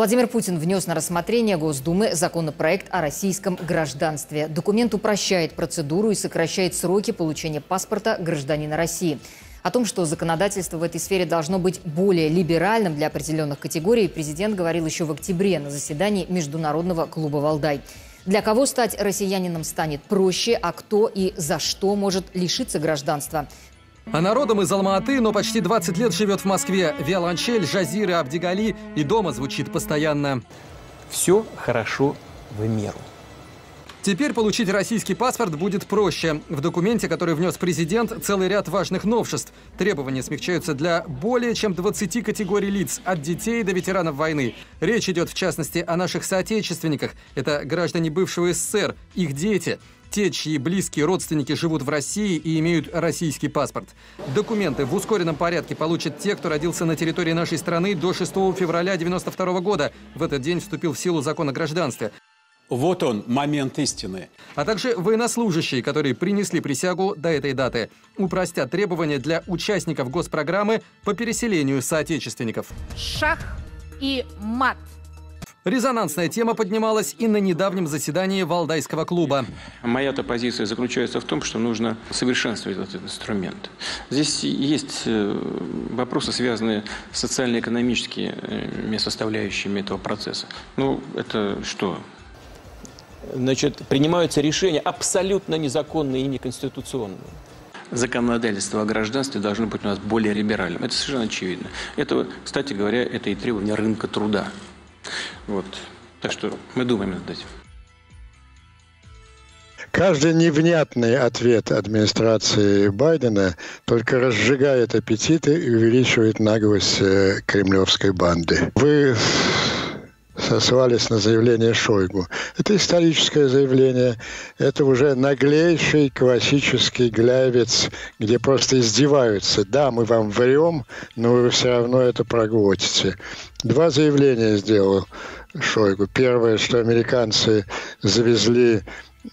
Владимир Путин внес на рассмотрение Госдумы законопроект о российском гражданстве. Документ упрощает процедуру и сокращает сроки получения паспорта гражданина России. О том, что законодательство в этой сфере должно быть более либеральным для определенных категорий, президент говорил еще в октябре на заседании Международного клуба «Валдай». Для кого стать россиянином станет проще, а кто и за что может лишиться гражданства. А народом из Алма-Аты, но почти 20 лет живет в Москве. Виолончель, жазиры, Абдигали и дома звучит постоянно. Все хорошо в меру. Теперь получить российский паспорт будет проще. В документе, который внес президент, целый ряд важных новшеств. Требования смягчаются для более чем 20 категорий лиц, от детей до ветеранов войны. Речь идет, в частности, о наших соотечественниках. Это граждане бывшего СССР, их дети – те, чьи близкие родственники живут в России и имеют российский паспорт. Документы в ускоренном порядке получат те, кто родился на территории нашей страны до 6 февраля 1992 года. В этот день вступил в силу закон о гражданстве. Вот он, момент истины. А также военнослужащие, которые принесли присягу до этой даты. Упростят требования для участников госпрограммы по переселению соотечественников. Шах и мат – Резонансная тема поднималась и на недавнем заседании Валдайского клуба. Моя-то позиция заключается в том, что нужно совершенствовать этот инструмент. Здесь есть э, вопросы, связанные с социально-экономическими составляющими этого процесса. Ну, это что? Значит, принимаются решения абсолютно незаконные и неконституционные законодательство о гражданстве должно быть у нас более либеральным. Это совершенно очевидно. Это, кстати говоря, это и требование рынка труда. Вот. Так что мы думаем над этим. Каждый невнятный ответ администрации Байдена только разжигает аппетиты и увеличивает наглость э, кремлевской банды. Вы сослались на заявление Шойгу. Это историческое заявление, это уже наглейший классический гляевец, где просто издеваются. Да, мы вам врем, но вы все равно это проглотите. Два заявления сделал Шойгу. Первое, что американцы завезли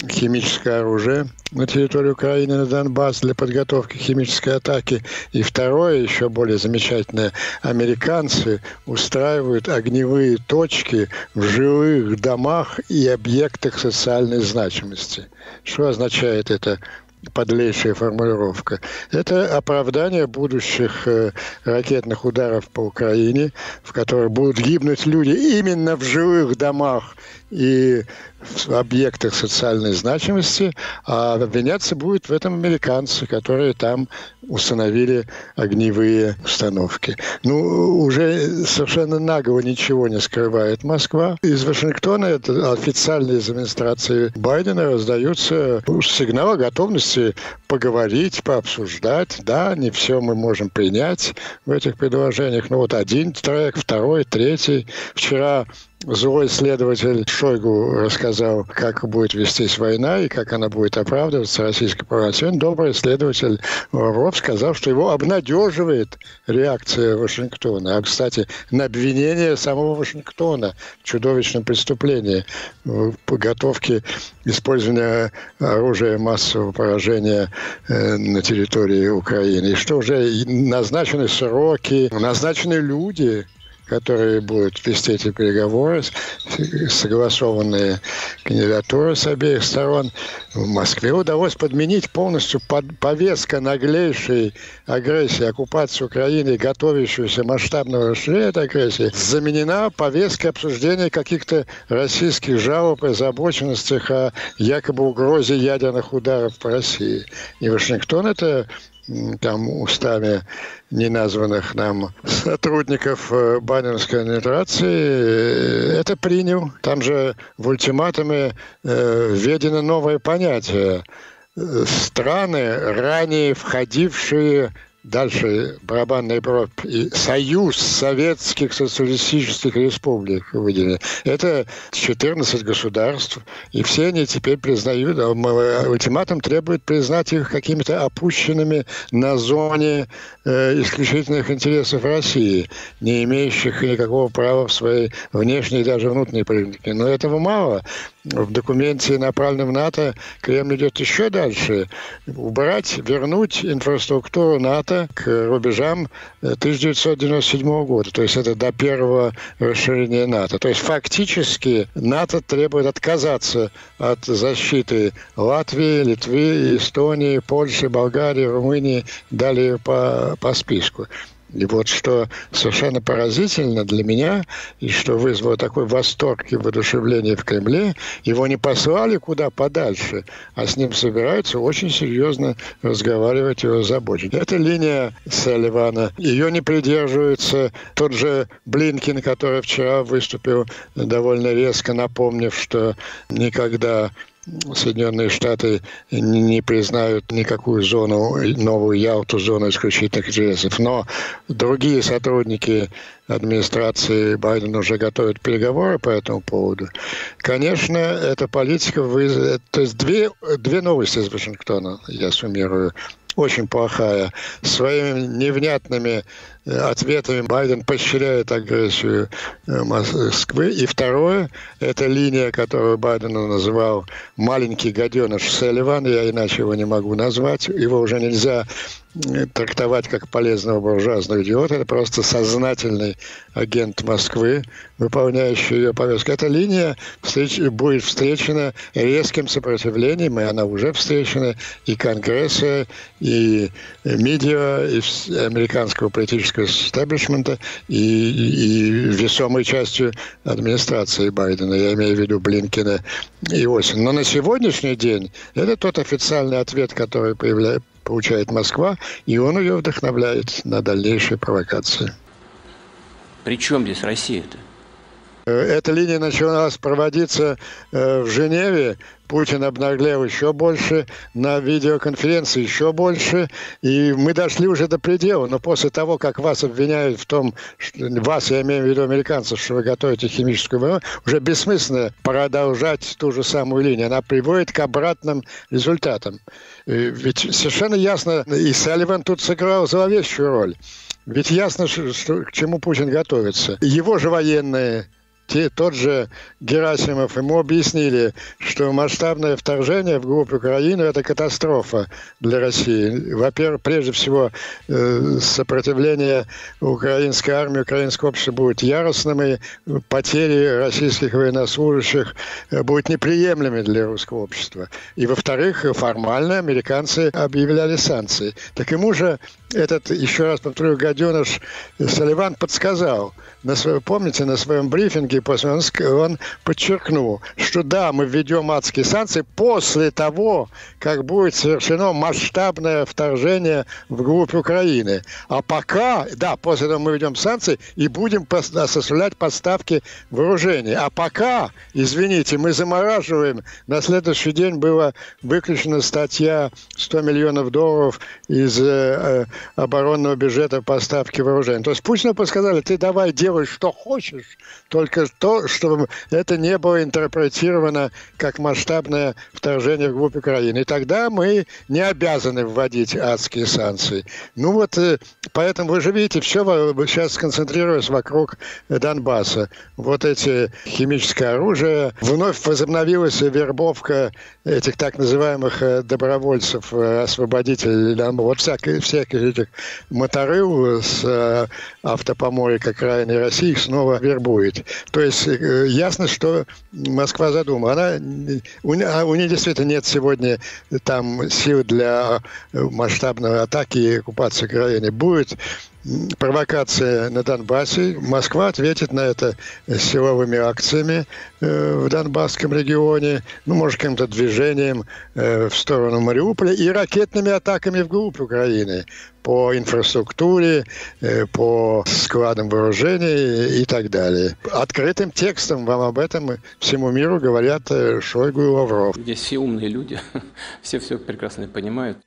химическое оружие на территорию Украины, на Донбасс для подготовки химической атаки. И второе, еще более замечательное, американцы устраивают огневые точки в жилых домах и объектах социальной значимости. Что означает это подлейшая формулировка. Это оправдание будущих э, ракетных ударов по Украине, в которых будут гибнуть люди именно в жилых домах и в объектах социальной значимости, а обвиняться будут в этом американцы, которые там установили огневые установки. Ну, уже совершенно нагло ничего не скрывает Москва. Из Вашингтона, это официально из администрации Байдена, раздаются сигналы готовности поговорить, пообсуждать. Да, не все мы можем принять в этих предложениях. Ну, вот один трек, второй, третий. Вчера Злой следователь Шойгу рассказал, как будет вестись война и как она будет оправдываться российской правоте. Добрый следователь Лавров сказал, что его обнадеживает реакция Вашингтона. А, кстати, на обвинение самого Вашингтона в чудовищном преступлении в подготовке использования оружия массового поражения э, на территории Украины. И что уже назначены сроки, назначены люди, которые будут вести эти переговоры, согласованные кандидатуры с обеих сторон. В Москве удалось подменить полностью под повестка наглейшей агрессии, оккупации Украины, готовящуюся масштабного расширения этой агрессии, заменена повесткой обсуждения каких-то российских жалоб и озабоченностях о якобы угрозе ядерных ударов по России. И Вашингтон это там устами неназванных нам сотрудников э, Баннерской администрации э, это принял. Там же в ультиматуме э, введено новое понятие. Страны, ранее входившие дальше барабанная дробь и Союз Советских Социалистических Республик выделили. Это 14 государств, и все они теперь признают, а ультиматум требует признать их какими-то опущенными на зоне э, исключительных интересов России, не имеющих никакого права в своей внешней и даже внутренней политике. Но этого мало в документе, направленном НАТО, Кремль идет еще дальше. Убрать, вернуть инфраструктуру НАТО К рубежам 1997 года. То есть это до первого расширения НАТО. То есть фактически НАТО требует отказаться от защиты Латвии, Литвы, Эстонии, Польши, Болгарии, Румынии, далее по, по списку. И вот что совершенно поразительно для меня, и что вызвало такой восторг и воодушевление в Кремле, его не послали куда подальше, а с ним собираются очень серьезно разговаривать и озабочить. Это линия Салливана. Ее не придерживается тот же Блинкин, который вчера выступил довольно резко, напомнив, что никогда Соединенные Штаты не признают никакую зону, новую Ялту, зону исключительных интересов. Но другие сотрудники администрации Байдена уже готовят переговоры по этому поводу. Конечно, эта политика вызовет... То есть две, две новости из Вашингтона, я суммирую очень плохая. Своими невнятными ответами Байден поощряет агрессию э, Москвы. И второе, это линия, которую Байден называл «маленький гаденыш Селливан», я иначе его не могу назвать. Его уже нельзя трактовать как полезного буржуазного идиота. Это просто сознательный агент Москвы, выполняющий ее повестку. Эта линия встреч, будет встречена резким сопротивлением, и она уже встречена и Конгресса, и медиа, и американского политического истеблишмента, и, и весомой частью администрации Байдена. Я имею в виду Блинкина и Осин. Но на сегодняшний день это тот официальный ответ, который появляется получает Москва, и он ее вдохновляет на дальнейшие провокации. При чем здесь Россия-то? Э, эта линия началась проводиться э, в Женеве. Путин обнаглел еще больше, на видеоконференции еще больше. И мы дошли уже до предела. Но после того, как вас обвиняют в том, что, вас, я имею в виду американцев, что вы готовите химическую войну, уже бессмысленно продолжать ту же самую линию. Она приводит к обратным результатам. Ведь совершенно ясно, и Салливан тут сыграл зловещую роль. Ведь ясно, что, к чему Путин готовится. Его же военные те, тот же Герасимов, ему объяснили, что масштабное вторжение в глубь Украины – это катастрофа для России. Во-первых, прежде всего, э, сопротивление украинской армии, украинского общества будет яростным, и потери российских военнослужащих э, будут неприемлемыми для русского общества. И, во-вторых, формально американцы объявляли санкции. Так ему же этот, еще раз повторю, гаденыш Салливан подсказал. На своем, помните, на своем брифинге после он, он подчеркнул, что да, мы введем адские санкции после того, как будет совершено масштабное вторжение вглубь Украины. А пока, да, после того мы введем санкции и будем осуществлять поставки вооружений. А пока, извините, мы замораживаем. На следующий день была выключена статья 100 миллионов долларов из э, оборонного бюджета поставки вооружений. То есть Путину подсказали, ты давай делай, что хочешь, только то, чтобы это не было интерпретировано как масштабное вторжение в глубь Украины. И тогда мы не обязаны вводить адские санкции. Ну вот, э, поэтому вы же видите, все сейчас сконцентрируясь вокруг Донбасса. Вот эти химическое оружие. Вновь возобновилась вербовка этих так называемых э, добровольцев, э, освободителей. Вот всяких, всяких этих моторыл с э, автопомойка крайней России их снова вербует. То есть ясно, что Москва задумала. Она, у, а у нее действительно нет сегодня там сил для масштабной атаки и оккупации Украины. Будет провокация на Донбассе. Москва ответит на это силовыми акциями э, в Донбасском регионе, ну, может, каким-то движением э, в сторону Мариуполя и ракетными атаками вглубь Украины по инфраструктуре, э, по складам вооружений и так далее. Открытым текстом вам об этом всему миру говорят Шойгу и Лавров. Здесь все умные люди, все все прекрасно понимают.